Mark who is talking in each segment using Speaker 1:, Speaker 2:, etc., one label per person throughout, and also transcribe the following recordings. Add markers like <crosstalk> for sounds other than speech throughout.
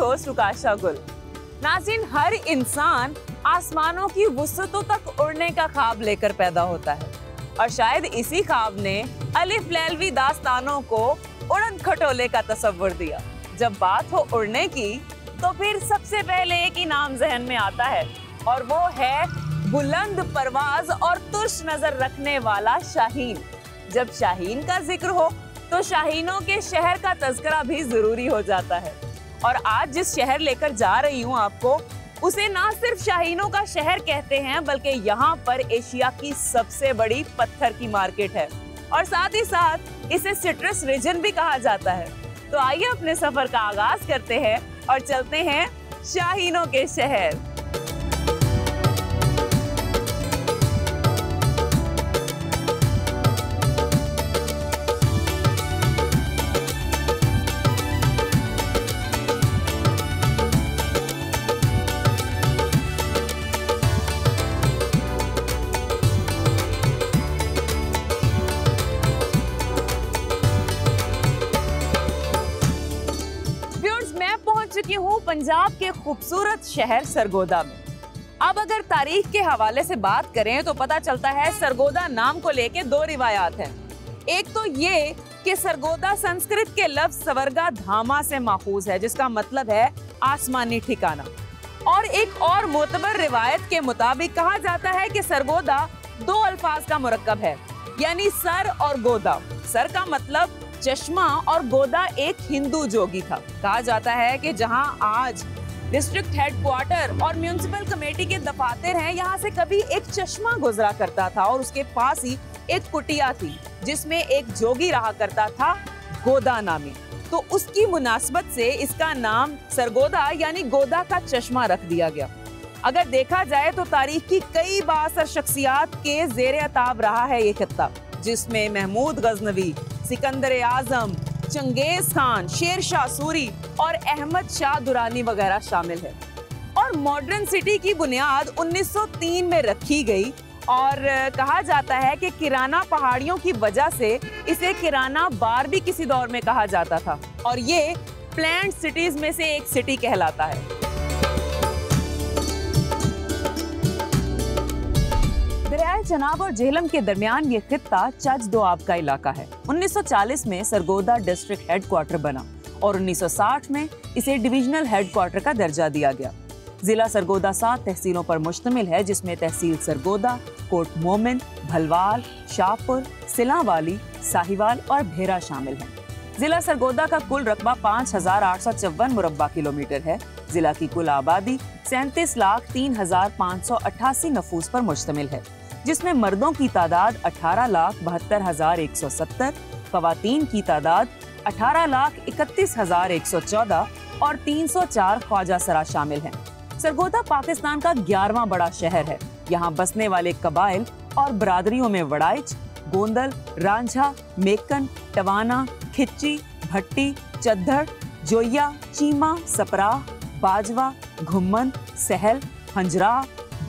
Speaker 1: Host रुकाशा गुल। नाजरीन हर इंसान आसमानों की वसतों तक उड़ने का ख्वाब लेकर पैदा होता है। और शायद इसी ख्वाब ने अलिफ लैलवी दास्तानों को उड़न खटोले का तस्वुर दिया। जब बात हो उड़ने की तो फिर सबसे पहले एक ही नाम जहन में आता है, और वो है बुलंद परवाज और तुर्श नज़र रखने वाला शाहीन। जब शाहीन का ज़िक्र हो तो शाहीनों के शहर का तस्करा भी ज़रूरी हो जाता है। और आज जिस शहर लेकर जा रही हूँ आपको, उसे ना सिर्फ़ शाहीनों का शहर कहते हैं, बल्कि यहाँ पर एशिया की सबसे बड़ी पत्थर की मार्केट है। और साथ ही साथ इसे सिट्रस रीजन भी कहा जाता है। तो आइए अपने सफ़र का आगाज़ करते हैं और चलते हैं शाहीनों के शहर। खूबसूरत शहर सरगोदा में। अब अगर तारीख के हवाले से बात करें तो पता चलता है सरगोदा नाम को लेके दो रिवायात हैं। एक तो ये कि सरगोदा संस्कृत के लफ्ज सवरगा धामा से माखूज है, जिसका मतलब है आसमानी ठिकाना। और एक और मोतबर रिवायत के मुताबिक कहा जाता है कि सरगोदा दो अल्फाज का मुरक्कब है, यानी सर और गोदा। सर का मतलब चश्मा और गोदा एक हिंदू जोगी था। कहा जाता है कि जहाँ आज डिस्ट्रिक्ट हेडक्वार्टर और म्यूनिसिपल कमेटी के दफातर हैं। यहाँ से कभी एक चश्मा गुजरा करता था और उसके पास ही एक कुटिया थी, जिसमें एक जोगी रहा करता था गोदा नामी तो उसकी मुनासबत से इसका नाम सरगोदा यानी गोदा का चश्मा रख दिया गया। अगर देखा जाए तो तारीख की कई बासर शख्सियात के जेर अताब रहा है ये खत्ता, जिसमें महमूद गजनवी सिकंदर आज़म चंगेज खान शेर शाह सूरी और अहमद शाह दुरानी वगैरह शामिल है। और मॉडर्न सिटी की बुनियाद 1903 में रखी गई और कहा जाता है कि किराना पहाड़ियों की वजह से इसे किराना बार भी किसी दौर में कहा जाता था। और ये प्लैंड सिटीज़ में से एक सिटी कहलाता है। दरियाए चनाब और झेलम के दरमियान ये खिता चज दोआब का इलाका है। 1940 में सरगोदा डिस्ट्रिक्ट हेडक्वार्टर बना और 1960 में इसे डिविजनल हेडक्वार्टर का दर्जा दिया गया। जिला सरगोदा सात तहसीलों पर मुश्तमिल है, जिसमें तहसील सरगोदा, कोट मोमिन, भलवाल, शाहपुर, सिलावाली, साहिवाल और भेरा शामिल हैं। जिला सरगोदा का कुल रकबा पाँच हज़ार आठ सौ चौवन मुरबा किलोमीटर है। जिला की कुल आबादी सैंतीस लाख तीन हज़ार पाँच सौ अट्ठासी नफूस पर मुश्तमिल है। जिसमें मर्दों की तादाद अठारह लाख बहत्तर हज़ार एक सौ सत्तर खातन की तादाद अठारह लाख इकतीस हज़ार एक सौ चौदह और तीन सौ चार ख्वाजा सरा शामिल हैं। सरगोदा पाकिस्तान का ग्यारहवा बड़ा शहर है यहाँ बसने वाले कबाइल और बरादरियों में वड़ाइच, गोंदल, रांझा, मेकन, टवाना, खिच्ची, भट्टी चद्दड़ जोया चीमा, सपरा, बाजवा, घुम्मन, सहल, हंजरा,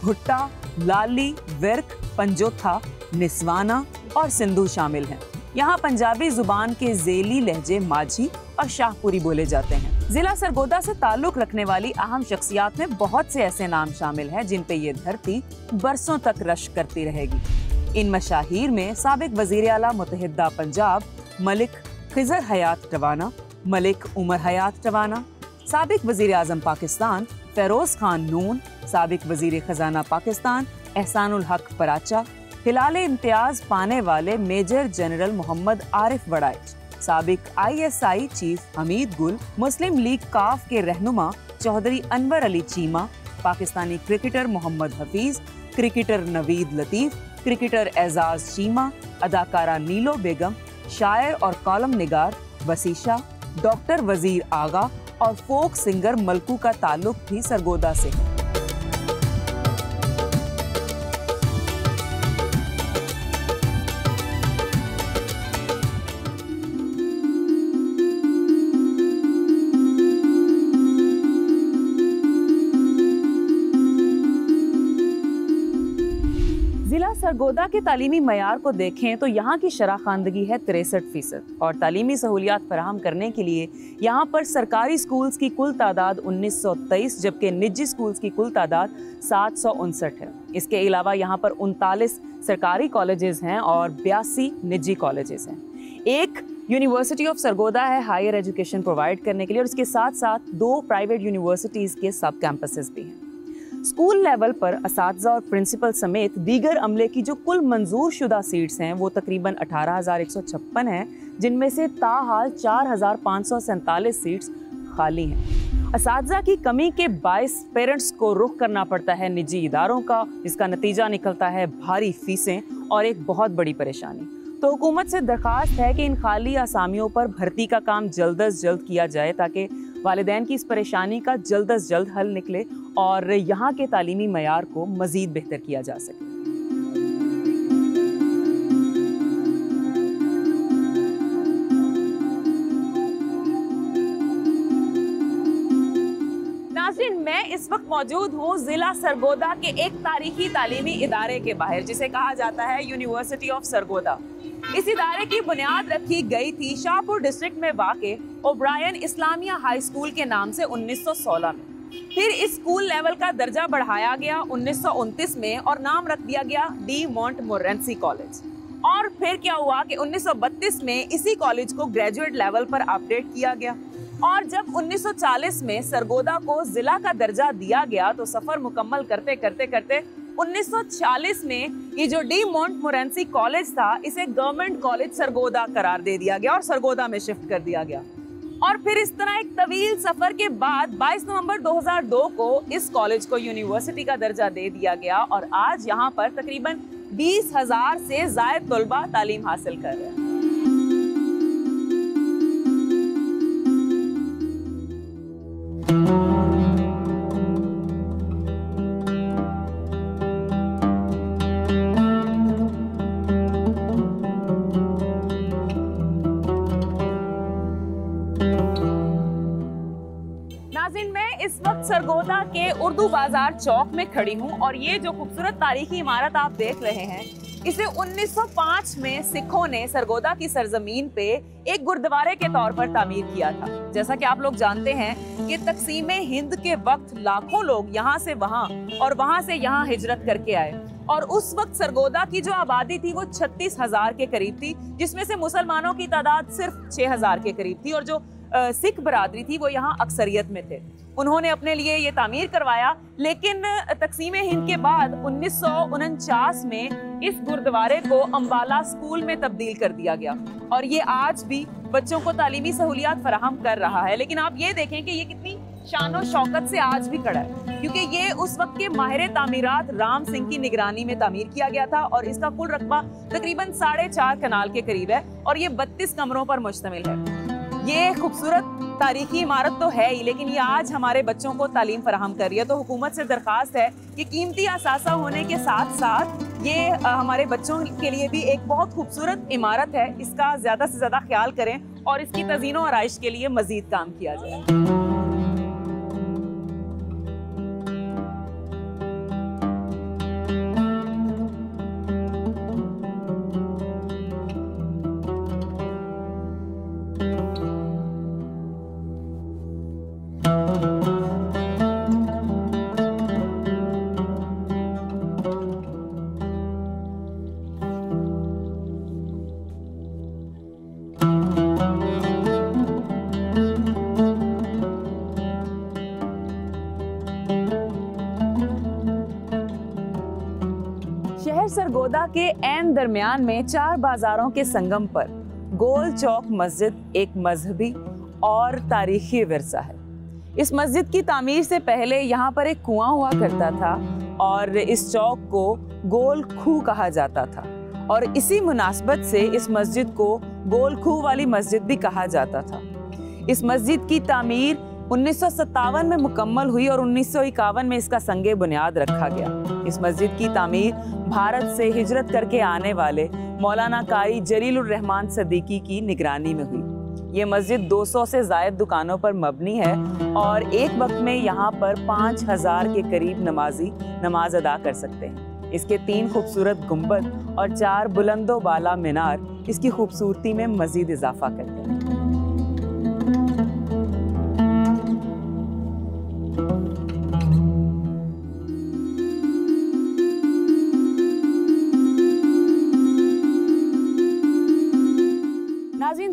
Speaker 1: भुट्टा, लाली, विर्क पंजोथा निस्वाना और सिंधु शामिल हैं। यहाँ पंजाबी ज़ुबान के जेली लहजे माझी और शाहपुरी बोले जाते हैं। जिला सरगोदा से ताल्लुक रखने वाली अहम शख्सियात में बहुत से ऐसे नाम शामिल हैं जिन पे ये धरती बरसों तक रश करती रहेगी। इन मशाहिर में सबक वज़ीर अला मुतहदा पंजाब, मलिक खिजर हयात टवाना मलिक उमर हयात टवाना सबक वज़ीर आज़म पाकिस्तान, फेरोज खान नून, सबक वज़ीर खजाना पाकिस्तान एहसानुल हक पराचा हिलाल इम्तियाज़ पाने वाले मेजर जनरल मोहम्मद आरिफ वड़ाइच, सबक आईएसआई चीफ हमीद गुल, मुस्लिम लीग काफ के रहनुमा Chaudhry Anwar Ali Cheema, Pakistani cricketer Mohammad Hafeez, cricketer Naveed Latif, cricketer Ejaz Cheema, अदाकारा नीलो बेगम, शायर और कॉलम निगार वसीशा, डॉक्टर वज़ीर आगा और फोक सिंगर मलकू का ताल्लुक भी सरगोदा से है। सरगोदा के तालीमी मैार को देखें तो यहाँ की शराह खानदगी है तिरसठ फ़ीसद। और तालीमी सहूलियात फराहम करने के लिए यहाँ पर सरकारी स्कूल्स की कुल तादाद उन्नीस सौ तेईस, जबकि निजी स्कूल्स की कुल तादाद सात सौ उनसठ है। इसके अलावा यहाँ पर उनतालीस सरकारी कॉलेजेस हैं और बयासी निजी कॉलेजेस हैं। एक यूनिवर्सिटी ऑफ़ सरगोदा है हायर एजुकेशन प्रोवाइड करने के लिए और इसके साथ साथ दो प्राइवेट यूनिवर्सिटीज़ के सब कैंपसेस भी हैं। स्कूल लेवल पर इस और प्रिंसिपल समेत दीगर अमले की जो कुल मंजूर शुदा सीट्स हैं, वो तकरीबन अठारह हैं, जिनमें से ताहाल चार हज़ार पाँच सौ सैंतालीस सीट्स खाली हैं। इस की कमी के बायस पेरेंट्स को रुख करना पड़ता है निजी इदारों का इसका नतीजा निकलता है भारी फीसें और एक बहुत बड़ी परेशानी। तो हुकूमत से दरख्वास्त है कि इन खाली आसामियों पर भर्ती का काम जल्द अज जल्द किया जाए ताकि वालदेन की इस परेशानी का जल्द अज जल्द हल निकले और यहाँ के तालीमी मैार को मज़ीद बेहतर किया जा सके। मैं इस वक्त मौजूद हूँ जिला सरगोदा के एक तारीखी तालीमी इदारे के बाहर, जिसे कहा जाता है यूनिवर्सिटी ऑफ़ सरगोदा इस इदारे की बुनियाद रखी गई थी शाहपुर डिस्ट्रिक्ट में वाक़ ओब्रायन इस्लामिया हाई स्कूल के नाम से 1916 में। फिर इस स्कूल लेवल का दर्जा बढ़ाया गया उन्नीस में और नाम रख दिया गया डी मॉन्ट मोरेंसी कॉलेज और फिर क्या हुआ कि 1932 में इसी कॉलेज को ग्रेजुएट लेवल पर अपडेट किया गया। और जब 1940 में सरगोदा को जिला का दर्जा दिया गया तो सफ़र मुकम्मल करते करते करते 1940 में ये जो डी मॉन्ट मोरेंसी कॉलेज था, इसे गवर्नमेंट कॉलेज सरगोदा करार दे दिया गया और सरगोदा में शिफ्ट कर दिया गया। और फिर इस तरह एक तवील सफ़र के बाद 22 नवंबर 2002 को इस कॉलेज को यूनिवर्सिटी का दर्जा दे दिया गया और आज यहाँ पर तकरीबन बीस हज़ार से जायद तलबा तालीम हासिल कर रहे हैं। सरगोदा के उर्दू बाज़ार चौक में खड़ी हूँ और ये जो खूबसूरत तारीखी इमारत आप देख रहे हैं, इसे 1905 में सिखों ने सरगोदा की सरजमीन पे एक गुरुद्वारे के तौर पर तामीर किया था। जैसा कि आप लोग जानते हैं कि तकसीम हिंद के वक्त लाखों लोग यहाँ से वहाँ और वहाँ से यहाँ हिजरत करके आए और उस वक्त सरगोदा की जो आबादी थी वो छत्तीस हज़ार के करीब थी, जिसमें से मुसलमानों की तादाद सिर्फ़ छह हज़ार के करीब थी और जो सिख बरादरी थी, वो यहाँ अक्सरियत में थे। उन्होंने अपने लिए ये तामीर करवाया, लेकिन तकसीम हिंद के बाद उन्नीस सौ उनचास में इस गुरुद्वारे को अम्बाला स्कूल में तब्दील कर दिया गया। और ये आज भी बच्चों को तालीमी सहूलियात फराहम कर रहा है। लेकिन आप ये देखें कि ये कितनी शान शौकत से आज भी खड़ा है, क्योंकि ये उस वक्त के माहिर तामीरात राम सिंह की निगरानी में तामीर किया गया था और इसका कुल रकबा तकरीबन साढ़े चार कनाल के करीब है और ये बत्तीस कमरों पर मुश्तमिल है। ये खूबसूरत तारीखी इमारत तो है ही, लेकिन ये आज हमारे बच्चों को तालीम फराहम कर रही है। तो हुकूमत से दरख्वास्त है कि कीमती असासा होने के साथ साथ ये हमारे बच्चों के लिए भी एक बहुत खूबसूरत इमारत है। इसका ज़्यादा से ज़्यादा ख्याल करें और इसकी तजीनों आरइश के लिए मज़ीद काम किया जाए। सरगोदा के एन दरमियान में चार बाजारों के संगम पर गोल चौक मस्जिद एक मजहबी और तारीखी विरसा है। इस मस्जिद की तामीर से पहले यहाँ पर एक कुआँ हुआ करता था और इस चौक को गोल खू कहा जाता था और इसी मुनासबत से इस मस्जिद को गोल खू वाली मस्जिद भी कहा जाता था। इस मस्जिद की तामीर उन्नीस सौ सत्तावन में मुकम्मल हुई और उन्नीस सौ इक्यावन में इसका संगे बुनियाद रखा गया। इस मस्जिद की तामीर भारत से हिजरत करके आने वाले मौलाना कारी जलील रहमान सदीकी की निगरानी में हुई। ये मस्जिद 200 से जायद दुकानों पर मबनी है और एक वक्त में यहाँ पर पाँच हज़ार के करीब नमाजी, नमाज़ अदा कर सकते हैं। इसके तीन खूबसूरत गुंबद और चार बुलंदो बाला मीनार इसकी खूबसूरती में मजीद इजाफा करते हैं।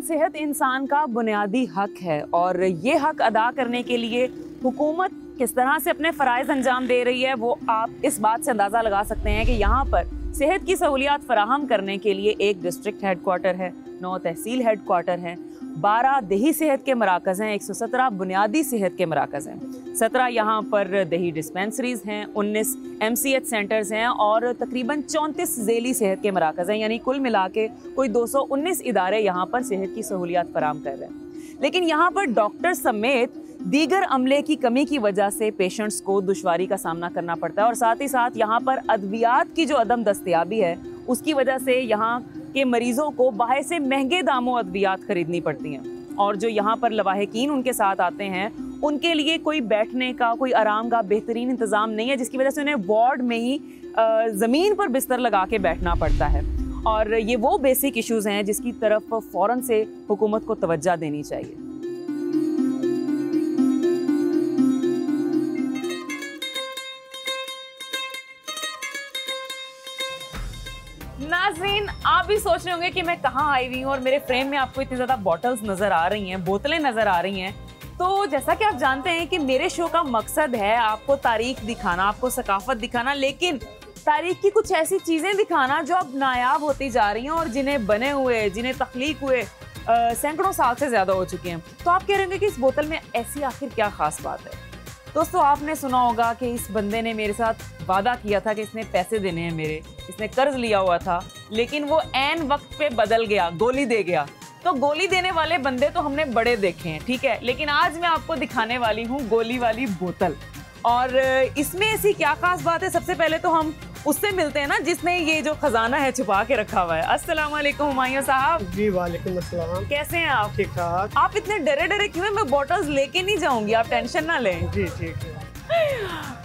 Speaker 1: सेहत इंसान का बुनियादी हक है और ये हक अदा करने के लिए हुकूमत किस तरह से अपने फ़रज़ अंजाम दे रही है, वो आप इस बात से अंदाज़ा लगा सकते हैं कि यहाँ पर सेहत की सहूलियात फराहम करने के लिए एक डिस्ट्रिक्ट हेड क्वार्टर है, नौ तहसील हेड क्वार्टर हैं। बारह दही सेहत के मराकज़ हैं, एक सौ सत्रह बुनियादी सेहत के मराकज़ हैं। सत्रह यहाँ पर दही डिस्पेंसरीज़ हैं, उन्नीस एम सी एच सेंटर्स हैं और तकरीबन चौंतीस जेली सेहत के मराकज़ हैं, यानी कुल मिला के कोई दो सौ उन्नीस इदारे यहाँ पर सेहत की सहूलियात फराम कर रहे हैं। लेकिन यहाँ पर डॉक्टर समेत दीगर अमले की कमी की वजह से पेशेंट्स को दुशारी का सामना करना पड़ता है और साथ ही साथ यहाँ पर अद्वियात की जो अदम दस्तियाबी है उसकी वजह से यहाँ के मरीजों को बाहर से महँगे दामों अद्वियात खरीदनी पड़ती हैं। और जो यहाँ पर लवाहकीन उनके साथ आते हैं, उनके लिए कोई बैठने का, कोई आराम का बेहतरीन इंतज़ाम नहीं है, जिसकी वजह से उन्हें वार्ड में ही ज़मीन पर बिस्तर लगा के बैठना पड़ता है। और ये वो बेसिक इश्यूज़ हैं जिसकी तरफ़ फ़ौर से हुकूमत को तवज्जा देनी चाहिए। नाजरीन आप भी सोच रहे होंगे कि मैं कहाँ आई हुई हूँ और मेरे फ्रेम में आपको इतनी ज़्यादा बॉटल्स नज़र आ रही हैं, बोतलें नज़र आ रही हैं। तो जैसा कि आप जानते हैं कि मेरे शो का मकसद है आपको तारीख दिखाना, आपको सकाफत दिखाना, लेकिन तारीख की कुछ ऐसी चीज़ें दिखाना जो अब नायाब होती जा रही हैं और जिन्हें बने हुए, जिन्हें तख्लीक हुए सैकड़ों साल से ज़्यादा हो चुके हैं। तो आप कह रहे होंगे कि इस बोतल में ऐसी आखिर क्या खास बात है? दोस्तों, आपने सुना होगा कि इस बंदे ने मेरे साथ वादा किया था कि इसने पैसे देने हैं मेरे, इसने कर्ज लिया हुआ था। लेकिन वो एन वक्त पे बदल गया गोली दे गया। तो गोली देने वाले बंदे तो हमने बड़े देखे हैं ठीक है? लेकिन आज मैं आपको दिखाने वाली हूँ गोली वाली बोतल। और इसमें ऐसी क्या खास बात है? सबसे पहले तो हम उससे मिलते हैं ना जिसने ये जो खजाना है छुपा के रखा हुआ है। अस्सलाम वालेकुम हुमायूं साहब।
Speaker 2: जी वालेकुम अस्सलाम।
Speaker 1: कैसे हैं आप?
Speaker 2: ठीक ठाक।
Speaker 1: आप इतने डरे डरे क्यों हैं? मैं बॉटल्स लेके नहीं जाऊँगी आप टेंशन ना लें।
Speaker 2: जी ठीक है।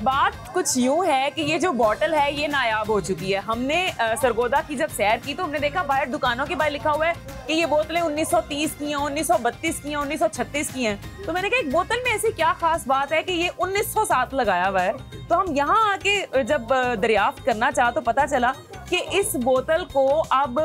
Speaker 1: बात कुछ यूँ है कि ये जो बॉटल है ये नायाब हो चुकी है। हमने सरगोदा की जब सैर की तो हमने देखा बाहर दुकानों के बाहर लिखा हुआ है कि ये बोतलें 1930 की हैं 1932 की हैं 1936 की हैं। तो मैंने कहा एक बोतल में ऐसी क्या खास बात है कि ये 1907 लगाया हुआ है? तो हम यहाँ आके जब दरियाफ्त करना चाह तो पता चला कि इस बोतल को अब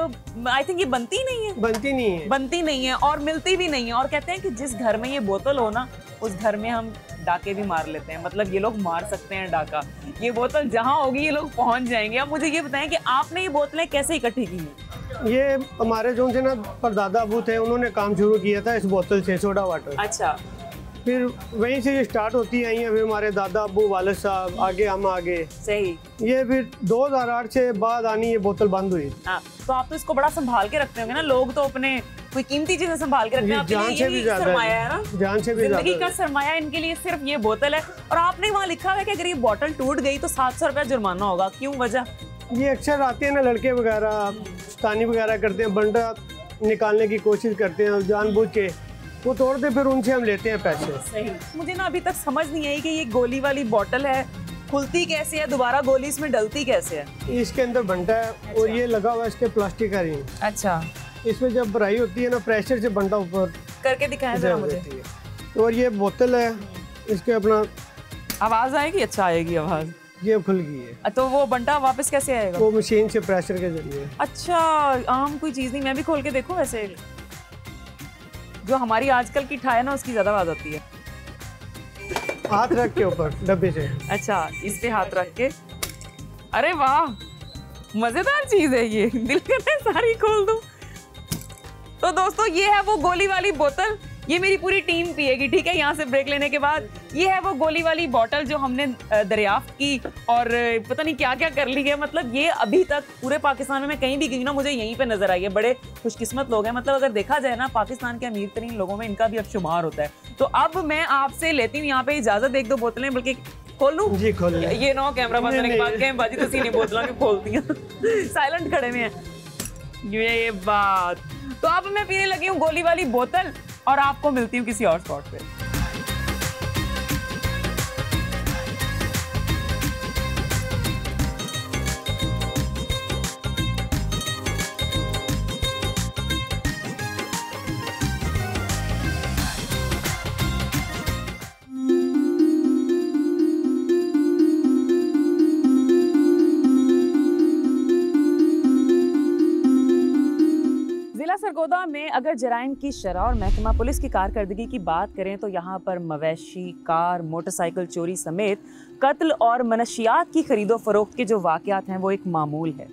Speaker 1: आई थिंक ये बनती नहीं है।
Speaker 2: बनती नहीं है।
Speaker 1: बनती नहीं है और मिलती भी नहीं है। और कहते हैं कि जिस घर में ये बोतल हो ना उस घर में हम डाके भी मार लेते हैं। मतलब ये लोग मार सकते हैं डाका। ये बोतल जहाँ होगी ये लोग पहुँच जाएँगे। अब मुझे ये बताएँ कि आपने ये बोतलें कैसे इकट्ठी की हैं?
Speaker 2: ये हमारे जो थे ना परदादा अबू थे उन्होंने काम शुरू किया था इस बोतल से सोडा वाटर।
Speaker 1: अच्छा।
Speaker 2: फिर वहीं से ये स्टार्ट होती आई है फिर हमारे दादा अबू वालद साहब आगे हम आगे।
Speaker 1: सही।
Speaker 2: ये फिर 2008 से बाद आनी ये बोतल बंद हुई।
Speaker 1: हाँ तो आप तो इसको बड़ा संभाल के रखते होंगे ना लोग तो अपने कोई कीमती चीज़ें संभाल के रखते हैं
Speaker 2: जान से भी ज़्यादा
Speaker 1: सरमाया है ना?
Speaker 2: जान से भी
Speaker 1: ज़िंदगी का सरमाया इनके लिए सिर्फ़ ये बोतल है। और आपने वहाँ लिखा है कि अगर ये बोतल टूट गई तो सात सौ रुपया जुर्माना होगा। क्यों वजह?
Speaker 2: ये अक्सर आते हैं ना लड़के वगैरह स्तानी वगैरह करते हैं बंडा निकालने की कोशिश करते हैं जानबूझ के। वो तोड़ते फिर उनसे हम लेते हैं पैसे।
Speaker 1: सही। मुझे ना अभी तक समझ नहीं आई कि ये गोली वाली बोतल है खुलती कैसे है दोबारा गोली इसमें डलती कैसे है?
Speaker 2: इसके अंदर बंटा है अच्छा। और ये लगा हुआ है इसके प्लास्टिक का रिंग
Speaker 1: अच्छा।
Speaker 2: इसमें जब भराई होती है ना प्रेशर से बंटा ऊपर
Speaker 1: करके दिखाया जरा मुझे।
Speaker 2: और ये बोतल है इसके अपना
Speaker 1: आवाज़ आएगी? अच्छा आएगी आवाज़।
Speaker 2: ये खुल गई है।
Speaker 1: तो वो बंटा वापस कैसे आएगा?
Speaker 2: वो मशीन से प्रेशर के ज़रिए।
Speaker 1: अच्छा आम कोई चीज़ नहीं मैं भी खोल के देखूँ वैसे? जो हमारी आजकल की ठाए ना उसकी ज़्यादा आवाज़ आती है।
Speaker 2: हाथ रख के ऊपर डब्बे से।
Speaker 1: अच्छा इस पे हाथ रख के। अरे वाह मज़ेदार चीज़ है ये। <laughs> दिल करते सारी खोल दूँ। तो दोस्तों ये है वो गोली वाली बोतल। ये मेरी पूरी टीम पिएगी ठीक है? यहाँ से ब्रेक लेने के बाद ये है वो गोली वाली बोतल जो हमने दरियाफ्त की और पता नहीं क्या क्या कर ली है। मतलब ये अभी तक पूरे पाकिस्तान में मैं कहीं भी गई ना मुझे यहीं पे नज़र आई है। बड़े खुशकिस्मत लोग हैं। मतलब अगर देखा जाए ना पाकिस्तान के अमीर तरीन लोगों में इनका भी अब शुमार होता है। तो अब मैं आपसे लेती हूँ यहाँ पे इजाज़त। एक दो बोतलें बल्कि खोल? लूँ
Speaker 2: जी खोल
Speaker 1: ये नो कैमरा बंद करने के बाद बाजी तो सीनी बोतलों की खोलती हैं। <laughs> साइलेंट खड़े में है। ये बात। तो अब मैं पीने लगी हूँ गोली वाली बोतल और आपको मिलती हूँ किसी और स्पॉट पे। अगर जराइम की शरह और महकमा पुलिस की कारकर्दगी की बात करें तो यहाँ पर मवेशी, कार, मोटरसाइकिल, चोरी समेत कत्ल और मनशियात की खरीदो फरोख्त के जो वाक़ात हैं, वो एक मामूल है।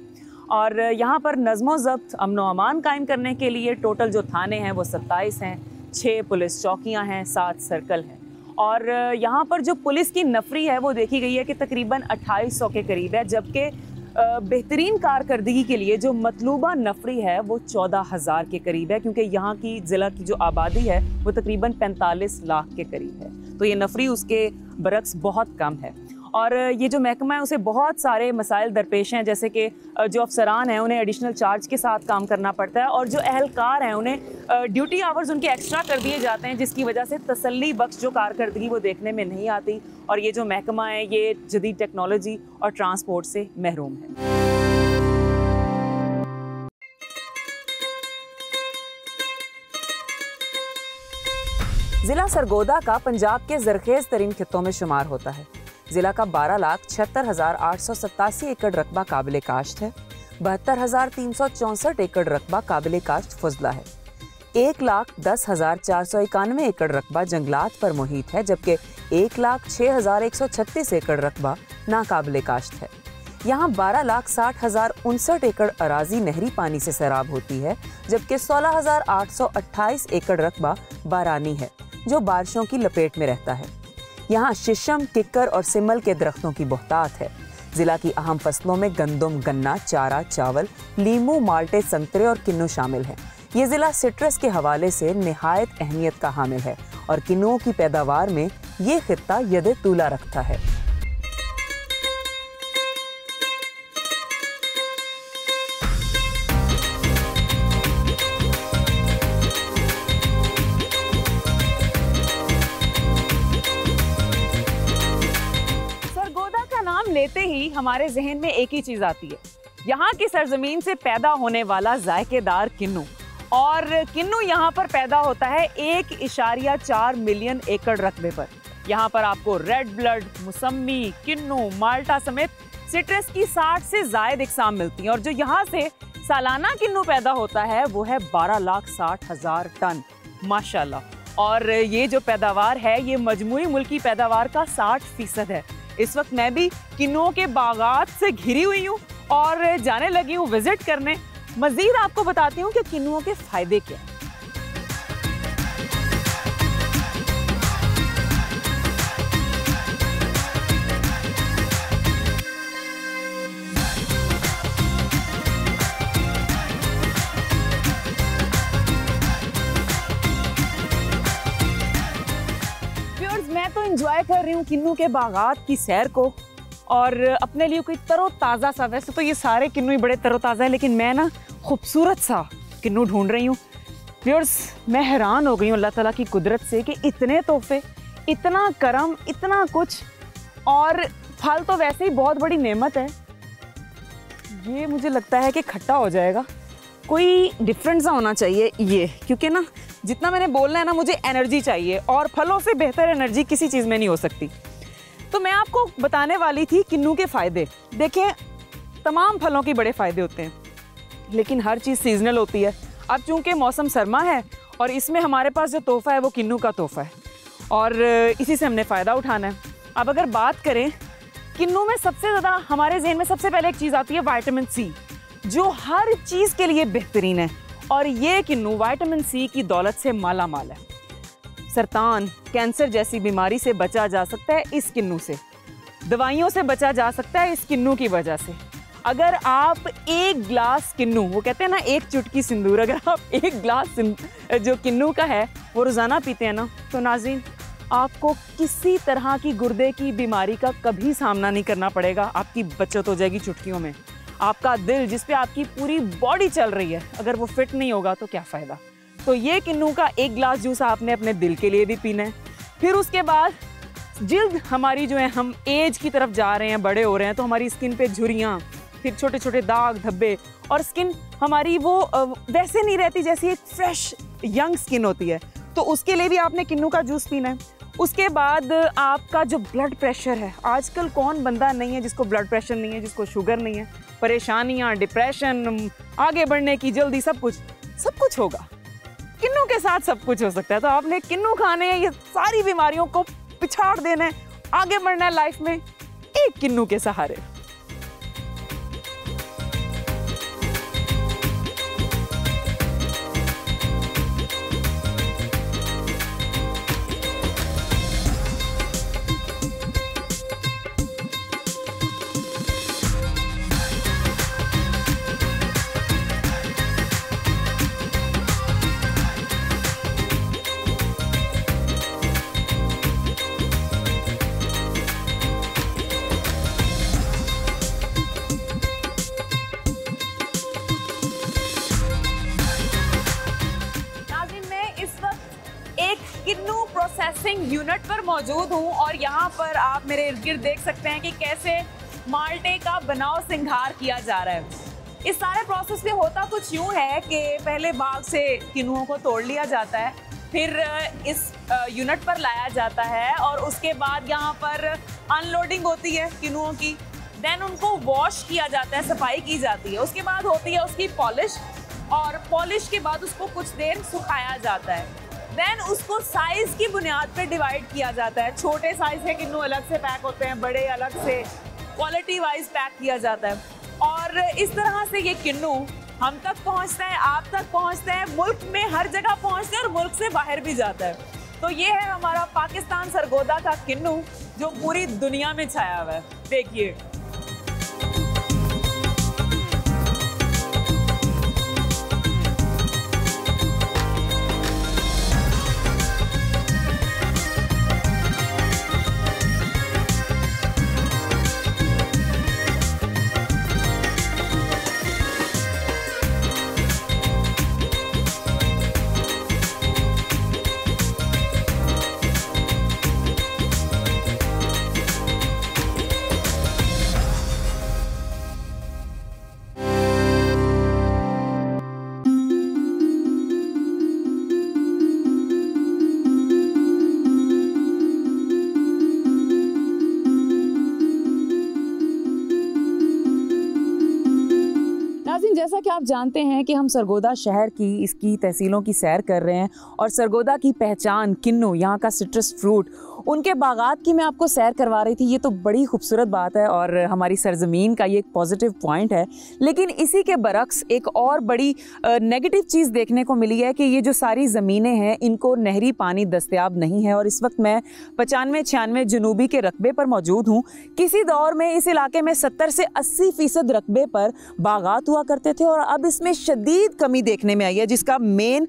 Speaker 1: और यहाँ पर नज़मो ज़ब्त, अमन अमान कायम करने के लिए टोटल जो थाने हैं, वो सत्ताईस हैं छः पुलिस चौकियाँ हैं, सात सर्कल हैं। और यहाँ पर जो पुलिस की नफरी है, वो देखी गई है कि तकरीबन 2800 के करीब है, जबकि बेहतरीन कारकर्दगी के लिए जो मतलूबा नफरी है, वो चौदह हज़ार के करीब है, क्योंकि यहाँ की ज़िला की जो आबादी है, वो तकरीबन पैंतालीस लाख के करीब है। तो ये नफरी उसके बरक्स बहुत कम है। और ये जो महकमा है, उसे बहुत सारे मसाइल दरपेश हैं, जैसे कि जो अफसरान हैं, उन्हें एडिशनल चार्ज के साथ काम करना पड़ता है और जो अहलकार हैं, उन्हें ड्यूटी आवर्स उनके एक्स्ट्रा कर दिए जाते हैं, जिसकी वजह से तसल्ली बख्श जो कारकर्दगी वो देखने में नहीं आती और ये जो महकमा है, ये जदीद टेक्नोलॉजी और ट्रांसपोर्ट से महरूम है। ज़िला सरगोदा का पंजाब के जरखेज़ तरीन खितों में शुमार होता है। जिला का बारह लाख छिहत्तर हज़ार आठ सौ सत्तासी एकड़ रकबा काबिल काश्त है। बहत्तर हज़ार तीन सौ चौंसठ एकड़ रकबा काबिल काश्त फजला है। एक लाख दस हज़ार चार सौ इक्यानवे एकड़ रकबा जंगलात पर मुहित है, जबकि एक लाख छः हज़ार एक सौ छत्तीस एकड़ रकबा नाकाबिल काश्त है। यहाँ बारह लाख साठ हज़ार उनसठ एकड़ अराजी नहरी पानी से सैराब होती है, जबकि सोलह हज़ार आठ सौ अट्ठाईस एकड़ रकबा बारानी है, जो बारिशों की लपेट में रहता है। यहाँ शीशम, किक्कर और सिमल के दरख्तों की बहुतात है। जिला की अहम फ़सलों में गंदम, गन्ना, चारा, चावल, लीमू, माल्टे, संतरे और किन्नू शामिल हैं। ये ज़िला सिट्रस के हवाले से नहायत अहमियत का हामिल है और किन्नुओं की पैदावार में ये खत्ता यद तूला रखता है। हमारे जहन में एक ही चीज़ आती है। यहाँ की सरजमीन से पैदा होने वाला जायकेदार किन्नू। और किन्नू यहाँ पर पैदा होता है एक इशारिया चार मिलियन एकड़ रकबे पर। यहाँ पर आपको रेड ब्लड, मुसम्मी, किन्नू, माल्टा समेत सिट्रस की 60 से जायद इकसाम मिलती हैं। और जो यहाँ से सालाना किन्नू पैदा होता है, वो है बारह लाख साठ हज़ार टन। माशाल्लाह। और ये जो पैदावार है, ये मजमू मुल्की पैदावार का साठ फ़ीसद है। इस वक्त मैं भी किन्नुओं के बागात से घिरी हुई हूँ और जाने लगी हूँ विज़िट करने। मजीद आपको बताती हूँ कि किन्नुओं के फ़ायदे क्या हैं। कर रही हूँ किन्नू के बागात की सैर को। और अपने लिए कोई तरो ताज़ा सा, वैसे तो ये सारे किन्नू ही बड़े तरो ताज़ा है, लेकिन मैं ना खूबसूरत सा किन्नू ढूंढ रही हूँ। व्यूअर्स मैं हैरान हो गई हूँ अल्लाह ताला की कुदरत से कि इतने तोहफे, इतना करम, इतना कुछ, और फल तो वैसे ही बहुत बड़ी नेमत है। ये मुझे लगता है कि खट्टा हो जाएगा। कोई डिफरेंट सा होना चाहिए ये, क्योंकि ना जितना मैंने बोलना है ना, मुझे एनर्जी चाहिए और फलों से बेहतर एनर्जी किसी चीज़ में नहीं हो सकती। तो मैं आपको बताने वाली थी किन्नू के फ़ायदे। देखें, तमाम फलों के बड़े फ़ायदे होते हैं, लेकिन हर चीज़ सीजनल होती है। अब चूँकि मौसम सरमा है और इसमें हमारे पास जो तोहफ़ा है, वो किन्नू का तोहफ़ा है। और इसी से हमने फ़ायदा उठाना है। अब अगर बात करें, किन्नू में सबसे ज़्यादा हमारे जहन में सबसे पहले एक चीज़ आती है वाइटामिन सी जो हर चीज़ के लिए बेहतरीन है। और ये किन्नू वाइटामिन सी की दौलत से माला माल है। सरतान, कैंसर जैसी बीमारी से बचा जा सकता है इस किन्नू से। दवाइयों से बचा जा सकता है इस किन्नू की वजह से। अगर आप एक ग्लास किन्नू, वो कहते हैं ना, एक चुटकी सिंदूर, अगर आप एक ग्लास जो किन्नू का है, वो रोज़ाना पीते हैं ना तो नाजीन आपको किसी तरह की गुर्दे की बीमारी का कभी सामना नहीं करना पड़ेगा। आपकी बचत हो जाएगी चुटकियों में। आपका दिल, जिस पे आपकी पूरी बॉडी चल रही है, अगर वो फिट नहीं होगा तो क्या फ़ायदा? तो ये किन्नू का एक ग्लास जूस आपने अपने दिल के लिए भी पीना है। फिर उसके बाद, जिल्द हमारी जो है, हम एज की तरफ़ जा रहे हैं, बड़े हो रहे हैं तो हमारी स्किन पे झुरियाँ, फिर छोटे छोटे दाग, धब्बे और स्किन हमारी वो वैसे नहीं रहती जैसी एक फ्रेश यंग स्किन होती है। तो उसके लिए भी आपने किन्नू का जूस पीना है। उसके बाद आपका जो ब्लड प्रेशर है, आजकल कौन बंदा नहीं है जिसको ब्लड प्रेशर नहीं है, जिसको शुगर नहीं है परेशानियाँ डिप्रेशन आगे बढ़ने की जल्दी सब कुछ सब कुछ होगा। किन्नू के साथ सब कुछ हो सकता है। तो आपने किन्नू खाने हैं ये सारी बीमारियों को पिछाड़ देना है। आगे बढ़ना है लाइफ में। एक किन्नू के सहारे। यहाँ पर आप मेरे इर्द गिर्द देख सकते हैं कि कैसे माल्टे का बनाव सिंगार किया जा रहा है। इस सारे प्रोसेस में होता कुछ यूँ है कि पहले बाग से किन्नुओं को तोड़ लिया जाता है, फिर इस यूनिट पर लाया जाता है और उसके बाद यहाँ पर अनलोडिंग होती है किन्नुओं की। देन उनको वॉश किया जाता है, सफ़ाई की जाती है। उसके बाद होती है उसकी पॉलिश और पॉलिश के बाद उसको कुछ देर सुखाया जाता है। देन उसको साइज़ की बुनियाद पे डिवाइड किया जाता है। छोटे साइज़ के किन्नू अलग से पैक होते हैं, बड़े अलग से क्वालिटी वाइज पैक किया जाता है। और इस तरह से ये किन्नू हम तक पहुँचता है, आप तक पहुँचता है, मुल्क में हर जगह पहुँचता है और मुल्क से बाहर भी जाता है। तो ये है हमारा पाकिस्तान सरगोदा का किन्नू, जो पूरी दुनिया में छाया हुआ है। देखिए। आप जानते हैं कि हम सरगोदा शहर की, इसकी तहसीलों की सैर कर रहे हैं और सरगोदा की पहचान किन्नू, यहाँ का सिट्रस फ्रूट उनके बागात की मैं आपको सैर करवा रही थी, ये तो बड़ी खूबसूरत बात है और हमारी सरजमीन का ये एक पॉजिटिव पॉइंट है। लेकिन इसी के बरक्स एक और बड़ी नेगेटिव चीज़ देखने को मिली है कि ये जो सारी ज़मीनें हैं, इनको नहरी पानी दस्तियाब नहीं है और इस वक्त मैं पचानवे छियानवे जनूबी के रकबे पर मौजूद हूँ। किसी दौर में इस इलाके में सत्तर से अस्सी फ़ीसद रकबे पर बागात हुआ करते थे और अब इसमें शदीद कमी देखने में आई है, जिसका मेन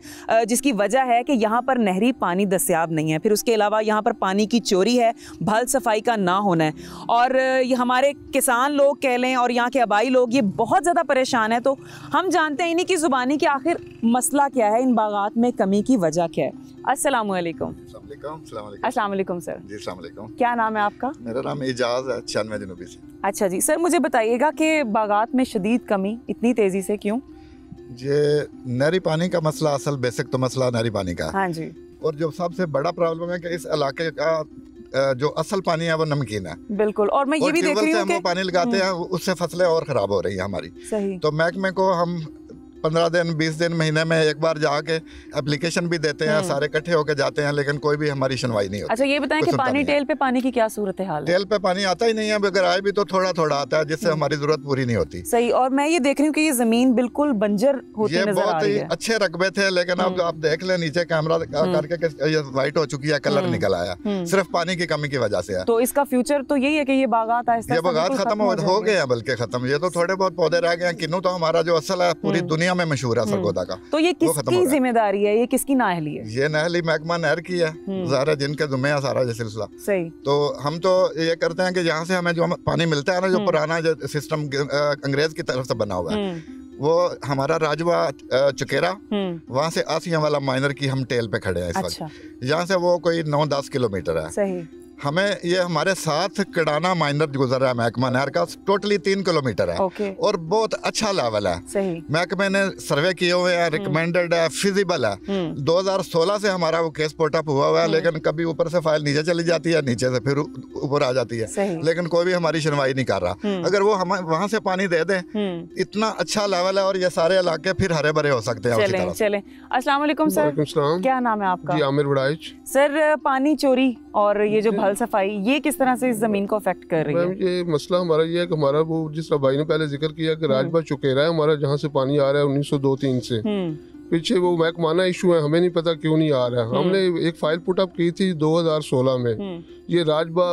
Speaker 1: जिसकी वजह है कि यहाँ पर नहरी पानी दस्तियाब नहीं है। फिर उसके अलावा यहाँ पर पानी की चोरी है भल सफ़ाई का ना होना है। और ये हमारे किसान लोग कह लें और यहाँ के आबाई लोग ये बहुत ज़्यादा परेशान है। तो हम जानते हैं इन्हीं की ज़ुबानी कि आखिर मसला क्या है इन बागात में कमी की वजह क्या है। अस्सलाम वालेकुम अस्सलाम वालेकुम सर।
Speaker 3: जी अस्सलाम वालेकुम
Speaker 1: क्या नाम है आपका?
Speaker 3: मेरा नाम एजाज है छियानवे जनूबी से
Speaker 1: अच्छा जी सर मुझे बताइएगा कि बागात में शदीद कमी इतनी तेज़ी से क्यों?
Speaker 3: ये नहरी पानी का मसला असल बेसिक तो मसला नहरी पानी का हाँ
Speaker 1: जी।
Speaker 3: और जो सबसे बड़ा प्रॉब्लम है कि इस इलाके का जो असल पानी है वो नमकीन है।
Speaker 1: बिल्कुल और मैं ये
Speaker 3: और
Speaker 1: भी देख रही
Speaker 3: से
Speaker 1: हूँ
Speaker 3: पानी लगाते हैं उससे फ़सलें और खराब हो रही है हमारी।
Speaker 1: सही।
Speaker 3: तो महकमे को हम पंद्रह दिन बीस दिन महीने में एक बार जाके एप्लीकेशन भी देते हैं
Speaker 1: हम्म।
Speaker 3: सारे इकट्ठे होके जाते हैं लेकिन कोई भी हमारी सुनवाई नहीं होती
Speaker 1: अच्छा ये बताएँ कि पानी टेल पे पानी की क्या सूरत हाल है
Speaker 3: तेल पे पानी आता ही नहीं है अगर आए भी तो थोड़ा थोड़ा आता है जिससे
Speaker 1: हम्म।
Speaker 3: हमारी ज़रूरत पूरी नहीं होती
Speaker 1: सही और मैं ये देख रही हूँ की ये ज़मीन बिल्कुल बंजर होती
Speaker 3: ये बहुत ही अच्छे रकबे थे लेकिन अब
Speaker 1: हम्म।
Speaker 3: आप देख ले नीचे कैमरा। करके वाइट हो चुकी है कलर। निकल आया। सिर्फ़ पानी की कमी की वजह से
Speaker 1: तो इसका फ्यूचर तो यही है की ये बागात
Speaker 3: ये बगात खत्म हो। गए हैं बल्कि खत्म ये तो थोड़े बहुत पौधे रह गए हैं किन्नू तो हमारा जो असल है पूरी
Speaker 1: हम्म।
Speaker 3: दुनिया में मशहूर है
Speaker 1: हम्म।
Speaker 3: सरगोदा का।
Speaker 1: तो ये किसकी ज़िम्मेदारी है? ये किसकी नाअहली है?
Speaker 3: ये नहली महकमा नहर की है।
Speaker 1: हम्म।
Speaker 3: ज़ाहिर जिनके जुम्मे है सारा ये सिलसिला।
Speaker 1: सही।
Speaker 3: तो हम तो ये करते हैं कि यहाँ से हमें जो पानी मिलता है ना जो
Speaker 1: हम्म।
Speaker 3: पुराना जो सिस्टम अंग्रेज़ की तरफ़ से बना हुआ है।
Speaker 1: हम्म।
Speaker 3: वो हमारा राजवा चुकेरा
Speaker 1: हम्म।
Speaker 3: वहाँ से आसिया वाला माइनर की हम टेल पे खड़े हैं इस वक्त।
Speaker 1: अच्छा।
Speaker 3: यहाँ से वो कोई नौ दस किलोमीटर है।
Speaker 1: सही।
Speaker 3: हमें ये हमारे साथ कड़ाना माइनर गुजर रहा है महकमा नहर का टोटली तीन किलोमीटर है।
Speaker 1: ओके
Speaker 3: और बहुत अच्छा लेवल है।
Speaker 1: सही।
Speaker 3: महकमे ने सर्वे किए हुए हैं रिकमेंडेड है फिजिबल है।
Speaker 1: हम्म।
Speaker 3: 2016 से हमारा वो केस पोटअप हुआ हुआ है लेकिन कभी ऊपर से फ़ाइल नीचे चली जाती है नीचे से फिर ऊपर आ जाती है। लेकिन कोई भी हमारी सुनवाई नहीं कर रहा। अगर वो हम वहाँ से पानी दे दें
Speaker 1: हम्म।
Speaker 3: इतना अच्छा लेवल है और ये सारे इलाके फिर हरे भरे हो सकते हैं
Speaker 1: चलें
Speaker 4: सलाम।
Speaker 1: क्या नाम है आपका?
Speaker 4: आमिर
Speaker 1: सर पानी चोरी और ये जो <laughs> भल सफ़ाई ये किस तरह से इस ज़मीन को अफेक्ट कर रही है?
Speaker 4: ये मसला हमारा ये है कि हमारा वो जिस तरह भाई ने पहले ज़िक्र किया कि राजभा चुकेरा है हमारा जहाँ से पानी आ रहा है उन्नीस सौ दो तीन से।
Speaker 1: हम्म।
Speaker 4: पीछे वो महकमाना इशू है हमें नहीं पता क्यों नहीं आ रहा है। हमने एक फ़ाइल पुटअप की थी 2016 में।
Speaker 1: हम्म।
Speaker 4: ये राजबा